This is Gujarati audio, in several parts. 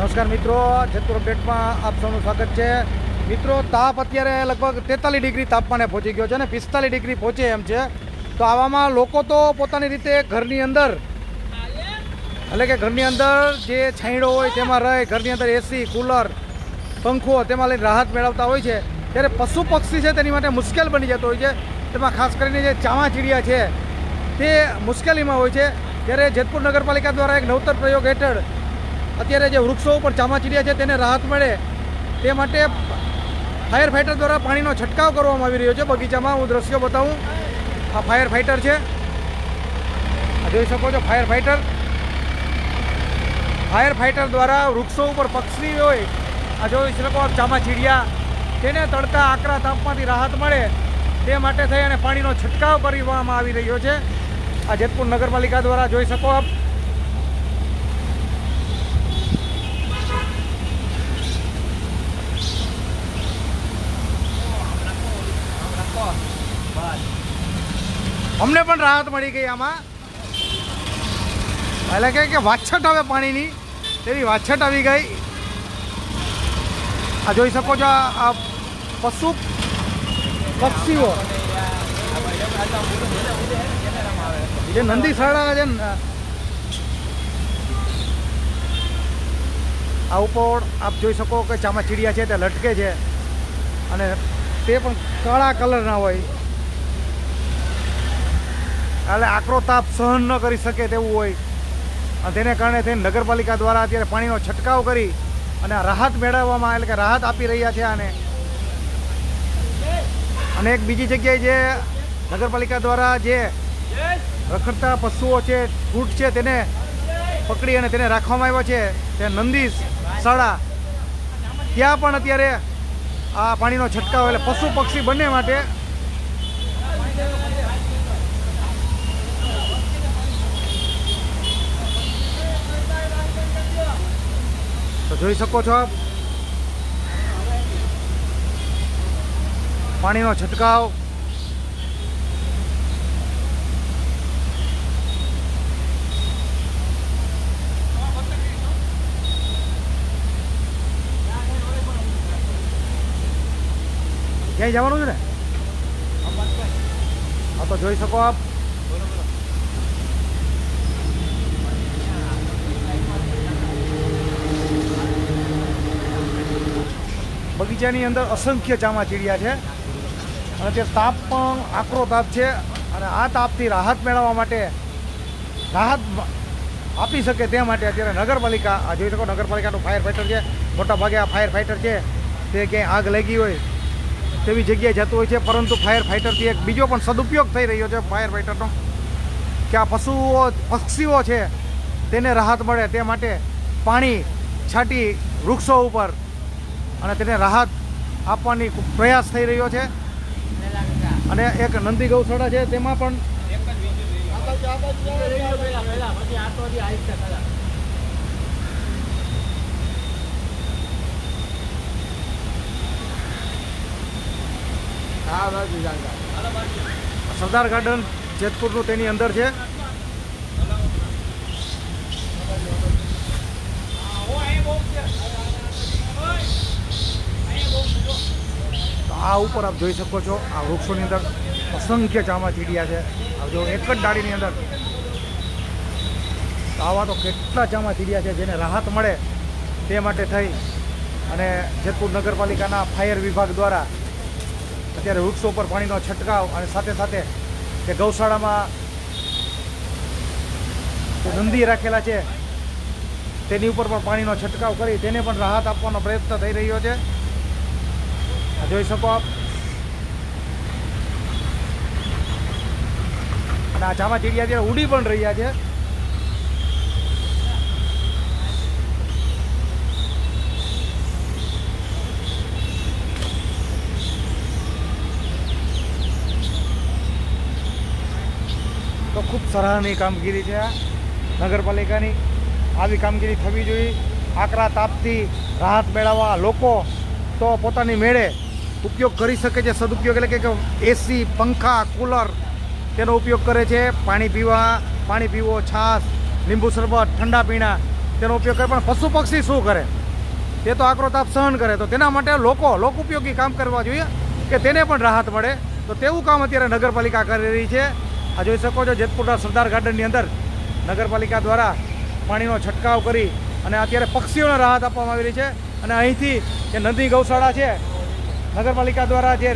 નમસ્કાર મિત્રો, જેતપુર અપડેટમાં આપ સૌનું સ્વાગત છે. મિત્રો, તાપ અત્યારે લગભગ તેતાલીસ ડિગ્રી તાપમાને પહોંચી ગયો છે અને પિસ્તાલીસ ડિગ્રી પહોંચે એમ છે. તો આવામાં લોકો તો પોતાની રીતે ઘરની અંદર, એટલે કે ઘરની અંદર જે છાંયડો હોય તેમાં રહે, ઘરની અંદર એસી કુલર પંખો તેમાં લઈને રાહત મેળવતા હોય છે. ત્યારે પશુ પક્ષી છે તેની માટે મુશ્કેલ બની જતો હોય છે. તેમાં ખાસ કરીને જે ચામાચીડિયા છે, તે મુશ્કેલીમાં હોય છે. ત્યારે જેતપુર નગરપાલિકા દ્વારા એક નવતર પ્રયોગ હેઠળ અત્યારે જે વૃક્ષો ઉપર ચામાચીડિયા છે તેને રાહત મળે તે માટે ફાયર ફાઇટર દ્વારા પાણીનો છંટકાવ કરવામાં આવી રહ્યો છે. બગીચામાં હું દ્રશ્યો બતાવું. આ ફાયર ફાઇટર છે. જોઈ શકો છો ફાયર ફાઇટર. ફાયર ફાઇટર દ્વારા વૃક્ષો ઉપર પક્ષી હોય, આ જોઈ શકો ચામાચીડિયા, તેને તડકા આકરા તાપમાંથી રાહત મળે તે માટે થઈ અને પાણીનો છંટકાવ કરવામાં આવી રહ્યો છે. આ જેતપુર નગરપાલિકા દ્વારા જોઈ શકો આપ. અમને પણ રાહત મળી ગઈ આમાં. એટલે કહે કે વાછટ આવે પાણીની. તેવી વાછટ આવી ગઈ. આ જોઈ શકો છો આ પશુ પક્ષીઓ. જે નંદી શાળા છે આ ઉપર આપ જોઈ શકો કે ચામાચીડિયા છે, તે લટકે છે. અને તે પણ કાળા કલરના હોય. એટલે આકરો તાપ સહન ન કરી શકે તેવું હોય. અને તેને કારણે થઈને નગરપાલિકા દ્વારા અત્યારે પાણીનો છંટકાવ કરી અને રાહત મેળવવામાં એટલે કે રાહત આપી રહ્યા છે આને. અને એક બીજી જગ્યાએ જે નગરપાલિકા દ્વારા જે રખડતા પશુઓ છે ફૂટ છે તેને પકડી અને તેને રાખવામાં આવ્યા છે. તે નંદી શાળા. ત્યાં પણ અત્યારે આ પાણીનો છંટકાવ એટલે પશુ પક્ષી બંને માટે તો જોઈ શકો છો. આપ પાણીનો છંટકાવ. ક્યાંય જવાનું છે ને? હા, તો જોઈ શકો આપ. બગીચાની અંદર અસંખ્ય ચામાચીડિયા છે. અને તે તાપ પણ આકરો તાપ છે અને આ તાપથી રાહત મેળવવા માટે રાહત આપી શકે તે માટે અત્યારે નગરપાલિકા, આ જોઈ શકો નગરપાલિકાનું ફાયર ફાઇટર છે, મોટા ભાગે આ ફાયર ફાઇટર છે. તે ક્યાંય આગ લાગી હોય તેવી જગ્યાએ જતું હોય છે, પરંતુ ફાયર ફાઇટરથી એક બીજો પણ સદુપયોગ થઈ રહ્યો છે ફાયર ફાઇટરનો કે આ પશુઓ, પક્ષીઓ છે, તેને રાહત મળે તે માટે પાણી છાંટી વૃક્ષો ઉપર અને તેને રાહત આપવાની પ્રયાસ થઈ રહ્યો છે. અને એક નંદી ગૌશાળા છે, તેમાં પણ સરદાર ગાર્ડન જેતપુરનું તેની અંદર છે. તો આ ઉપર આપ જોઈ શકો છો, આ વૃક્ષોની અંદર અસંખ્ય ચામાચીડિયા છે. જો એક જ ડાળીની અંદર આવા તો કેટલા ચામાચીડિયા છે જેને રાહત મળે તે માટે થઈ. અને જેતપુર નગરપાલિકાના ફાયર વિભાગ દ્વારા અત્યારે વૃક્ષો પર પાણીનો છંટકાવ અને સાથે સાથે તે ગૌશાળામાં નંદી રાખેલા છે, તેની ઉપર પણ પાણીનો છંટકાવ કરી, તેને પણ રાહત આપવાનો પ્રયત્ન થઈ રહ્યો છે. જોઈ શકો આપ. અને આ ચામાચીડિયા અત્યારે ઉડી પણ રહ્યા છે. તો ખૂબ સરાહનીય કામગીરી છે આ. નગરપાલિકાની આવી કામગીરી થવી જોઈએ. આકરા તાપથી રાહત મેળવવા લોકો તો પોતાની મેળે ઉપયોગ કરી શકે છે, સદુપયોગ એટલે કે એસી પંખા કુલર તેનો ઉપયોગ કરે છે. પાણી પીવા, પાણી પીવો, છાશ, લીંબુ શરબત, ઠંડા પીણા તેનો ઉપયોગ કરે. પણ પશુ પક્ષી શું કરે? તે તો આકરો તાપ સહન કરે. તો તેના માટે લોકો, લોક ઉપયોગી કામ કરવા જોઈએ કે તેને પણ રાહત મળે. તો તેવું કામ અત્યારે નગરપાલિકા કરી રહી છે. આ જોઈ શકો છો, જેતપુરના સરદાર ગાર્ડનની અંદર નગરપાલિકા દ્વારા પાણીનો છંટકાવ કરી અને અત્યારે પક્ષીઓને રાહત આપવામાં આવી રહી છે. અને અહીંથી જે નંદી ગૌશાળા છે નગરપાલિકા દ્વારા જે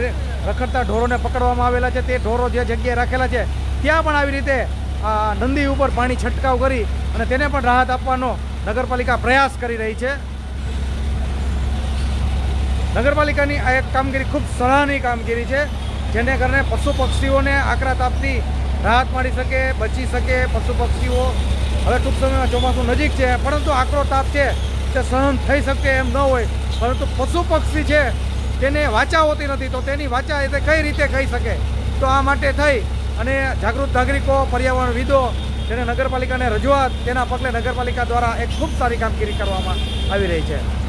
રખડતા ઢોરોને પકડવામાં આવેલા છે, તે ઢોરો જે જગ્યાએ રાખેલા છે, ત્યાં પણ આવી રીતે નંદી ઉપર પાણી છંટકાવ કરી અને તેને પણ રાહત આપવાનો નગરપાલિકા પ્રયાસ કરી રહી છે. નગરપાલિકાની આ એક કામગીરી ખૂબ સરાહનીય કામગીરી છે, જેને કારણે પશુ પક્ષીઓને આકરા તાપથી રાહત મળી શકે, બચી શકે પશુ પક્ષીઓ. હવે ટૂંક સમયમાં ચોમાસું નજીક છે, પરંતુ આકરો તાપ છે, તે સહન થઈ શકે એમ ન હોય, પરંતુ પશુ પક્ષી છે તેને વાચા હોતી નથી, તો તેની વાચા એ કઈ રીતે કહી શકે? તો આ માટે થઈ અને જાગૃત નાગરિકો પર્યાવરણવિદો જેને નગરપાલિકાને રજૂઆત, તેના પગલે નગરપાલિકા દ્વારા એક ખૂબ સારી કામગીરી કરવામાં આવી રહી છે.